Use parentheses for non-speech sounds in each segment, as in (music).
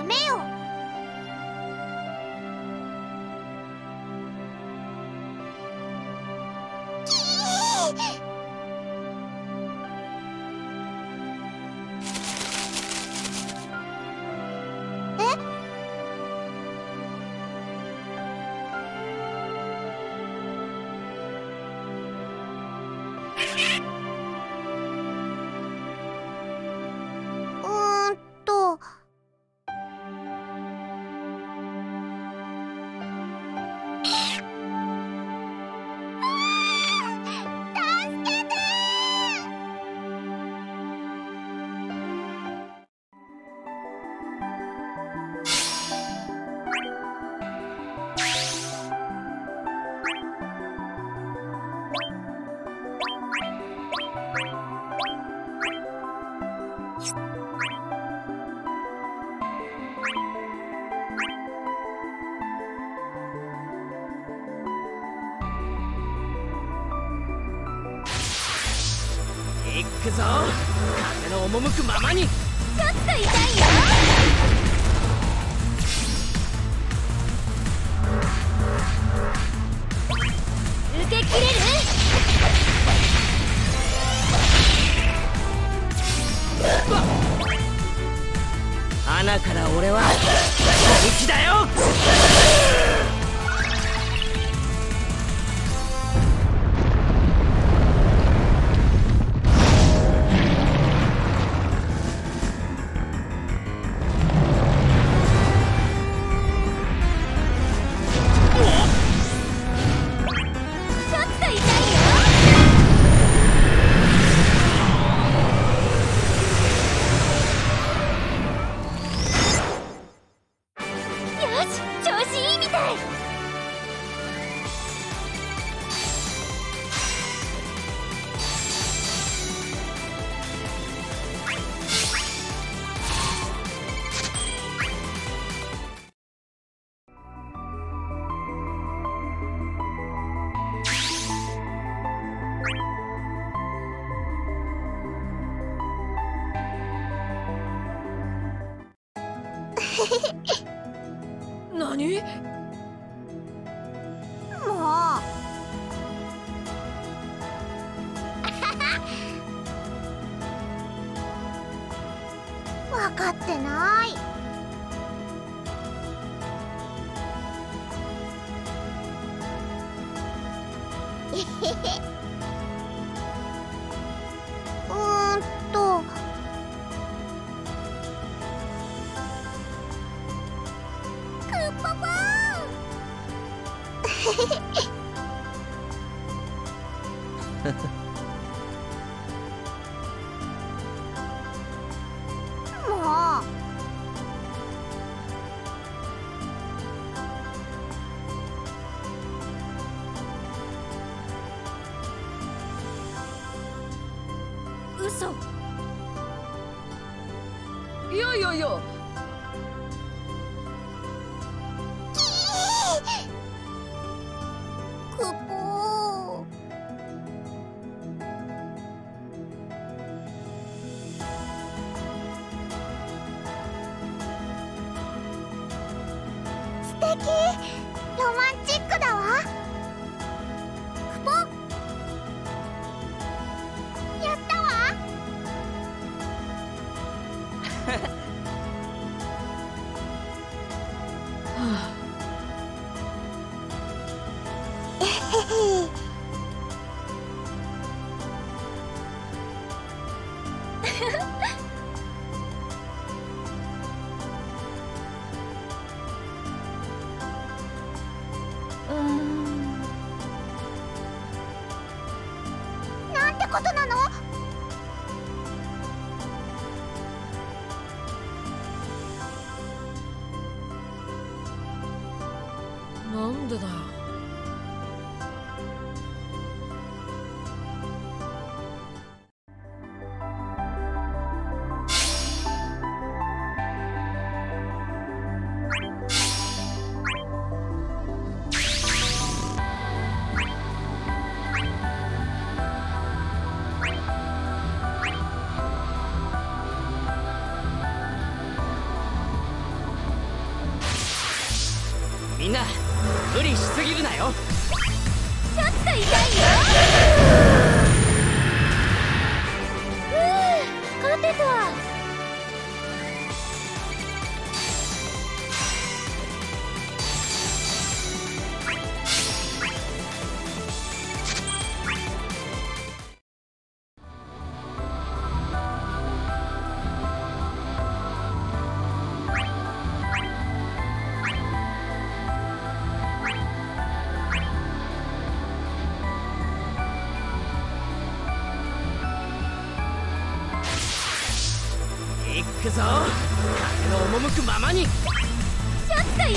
ダメよ。赴くままに。ちょっと痛いよ。受け切れる？穴から俺は本気だよかってない。いやことなの？なんでだよ。くぞ。風の赴くままに。ちょっと痛い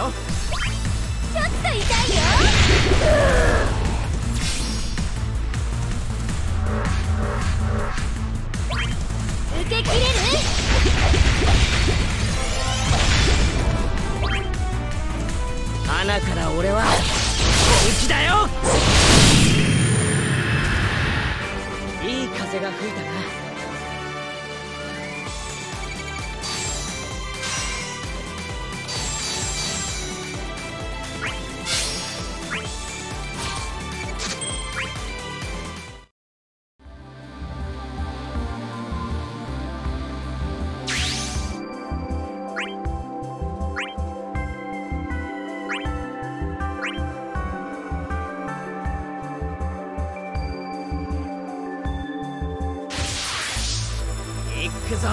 よぞ。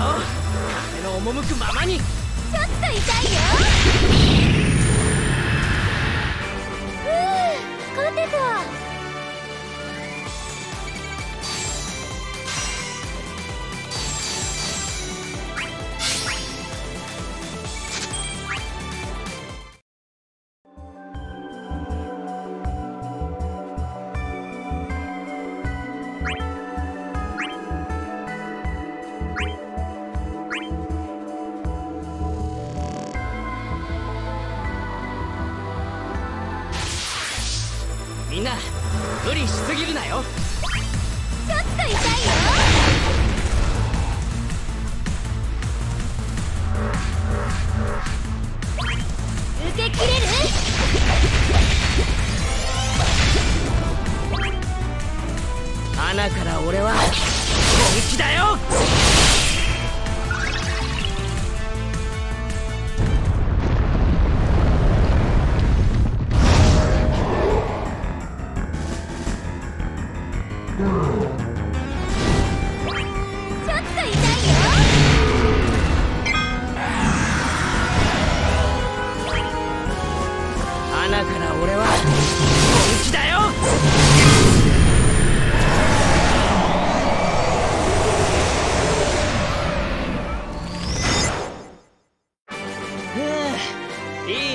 風の赴くままに。ちょっと痛いよ。ふう勝てた。みんな無理しすぎるなよ。ちょっと痛いよ。受けきれる？穴から俺は本気だよ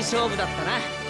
勝負だったな。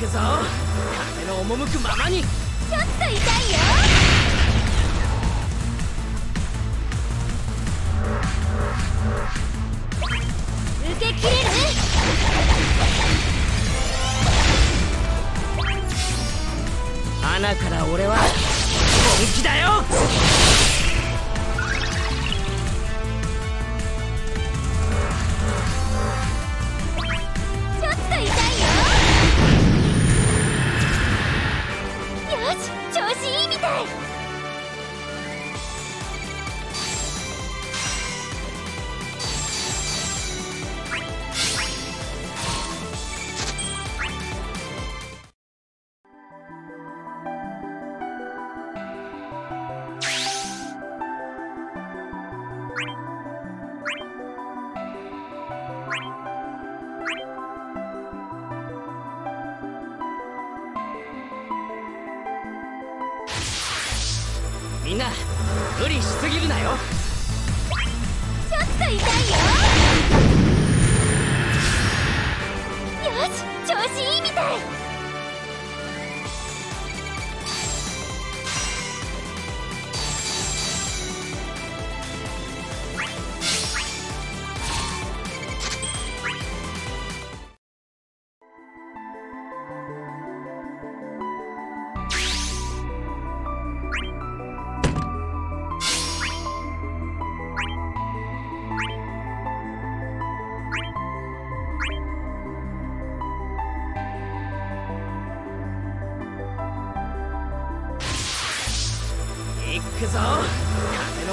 くぞ。風の赴くままに。ちょっと痛いよ。受け切れる？穴から俺は本気だよ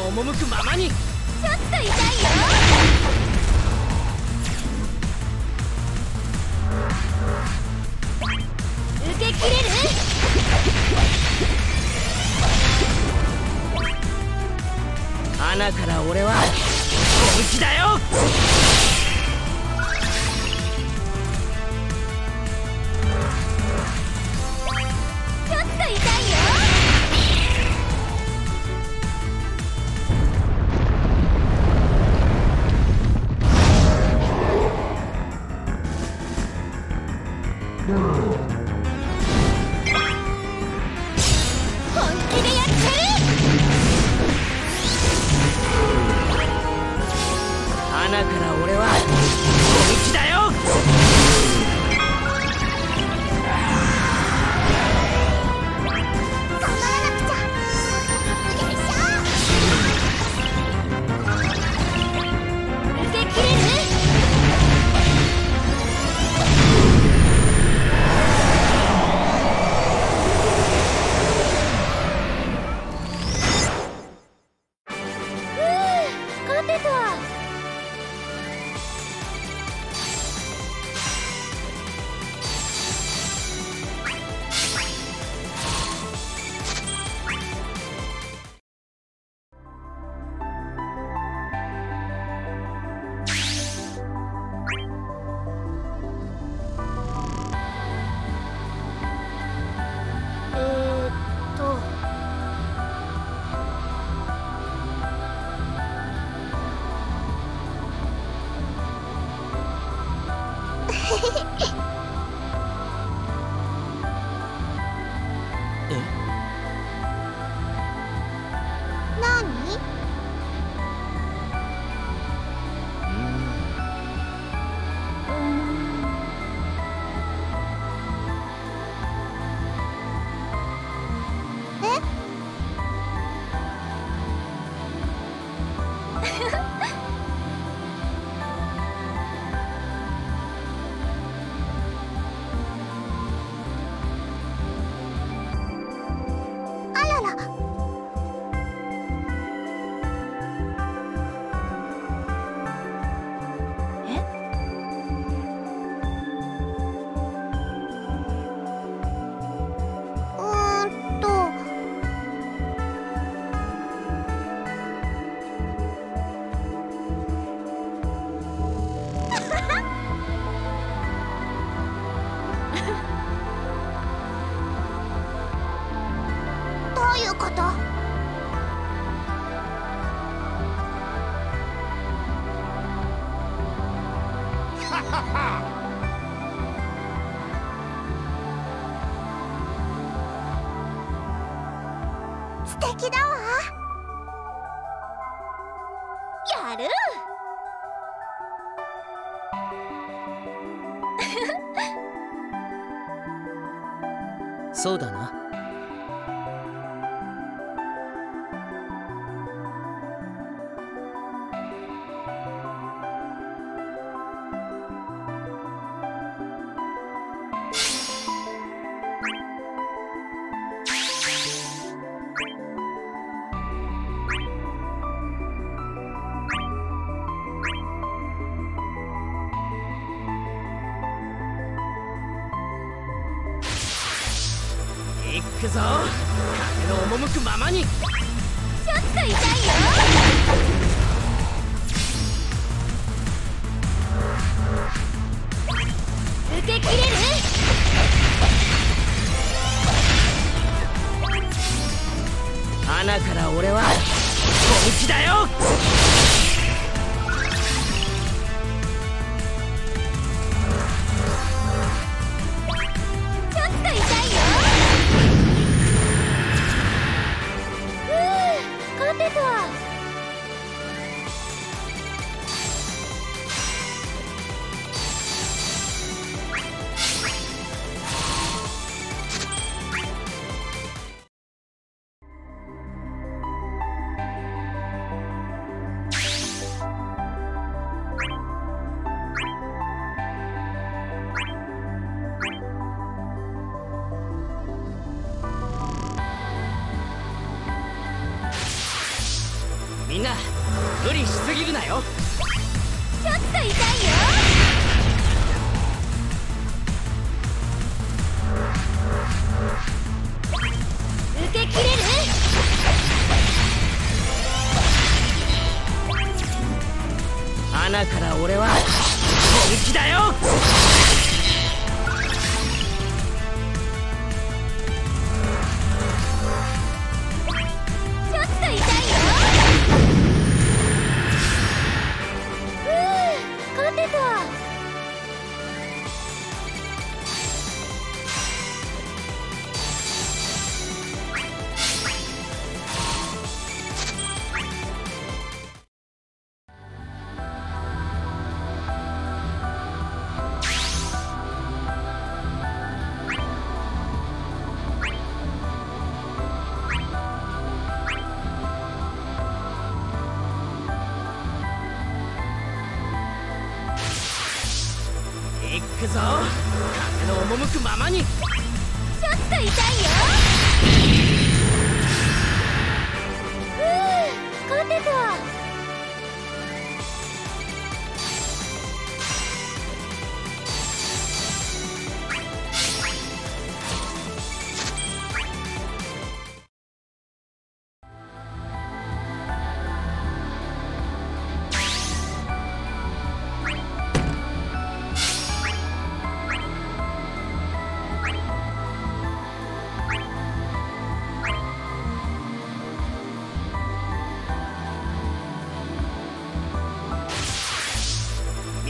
赴くままに。ちょっと痛いよ。受け切れる？穴から俺は本気だよ本やる。そうだな。俺は本気だよ。すぎるなよ。ちょっと痛いよ。受けきれる？穴から俺は本気だよくぞ。風の赴くままにちょっと痛いよ。ふう勝てた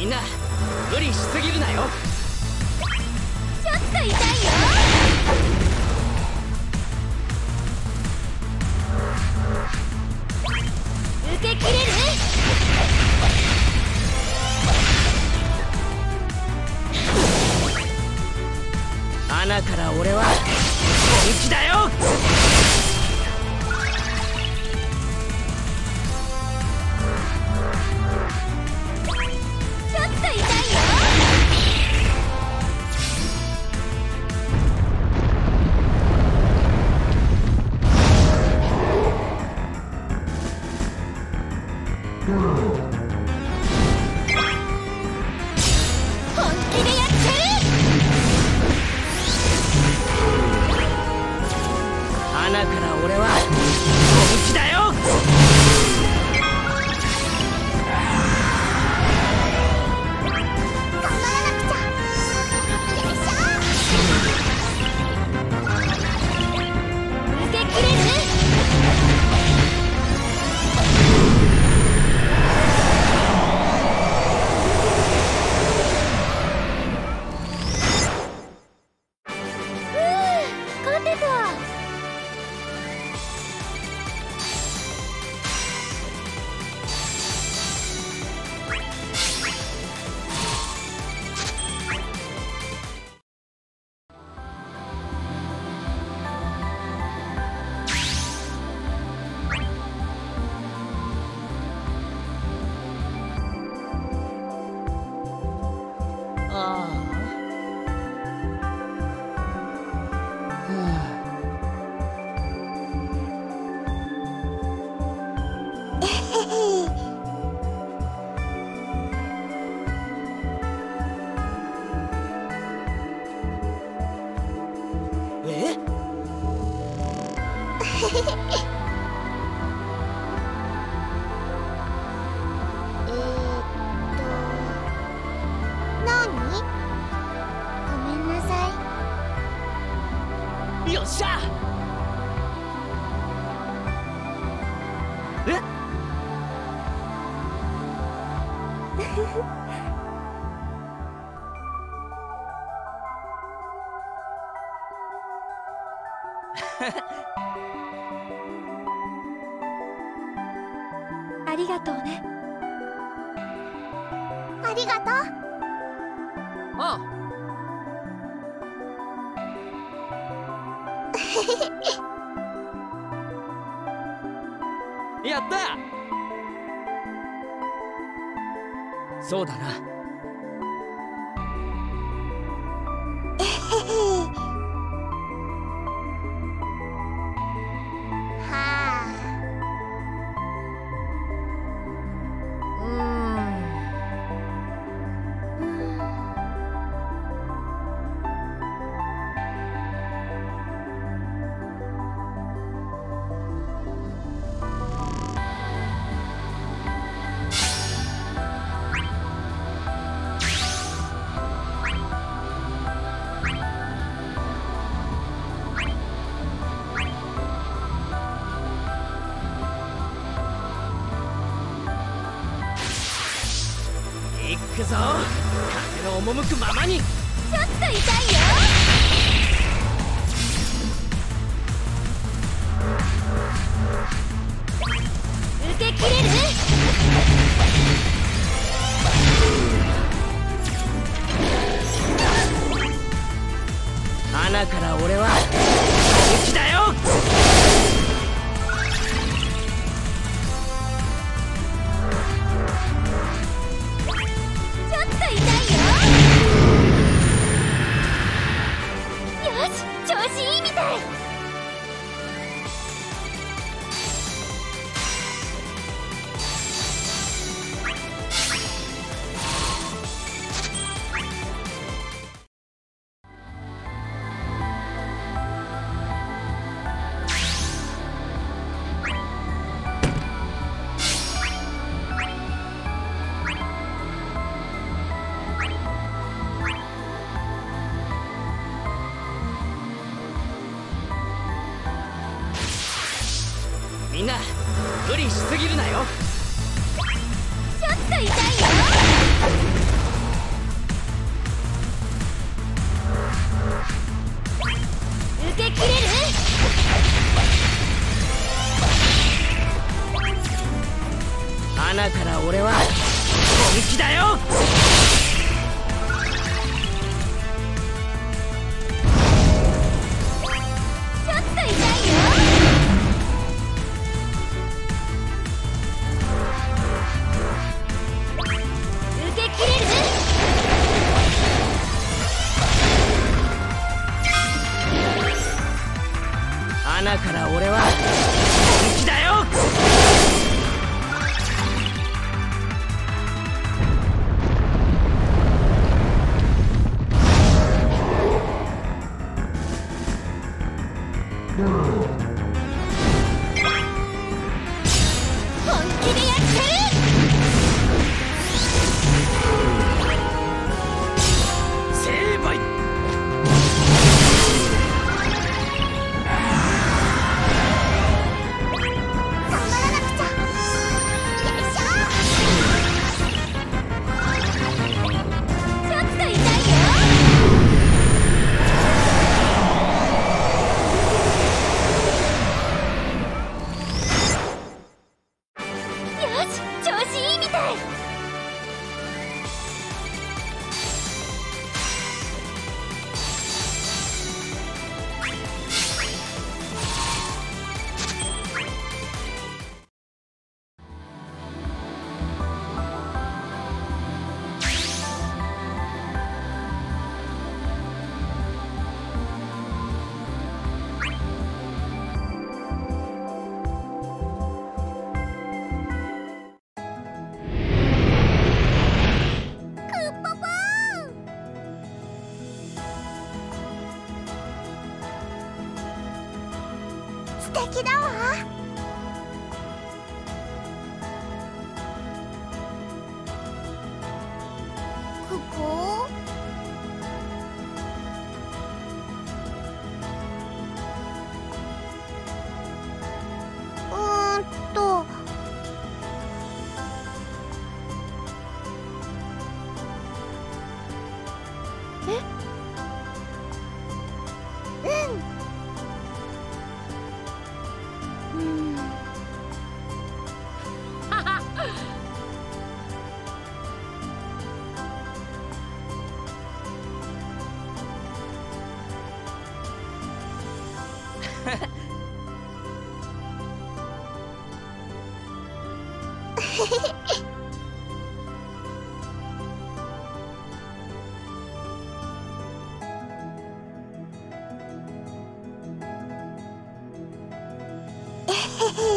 んな無理しすぎるなよ。ちょっと痛いよ。受けきれる？穴から俺は本気だよ嘿嘿嘿。りがとうね。ありがとう。ああ。(laughs) やった。そうだな。ぞ。風の赴くままに。ちょっと痛いよ。受けから俺は雪だよ。Hehehe. (laughs)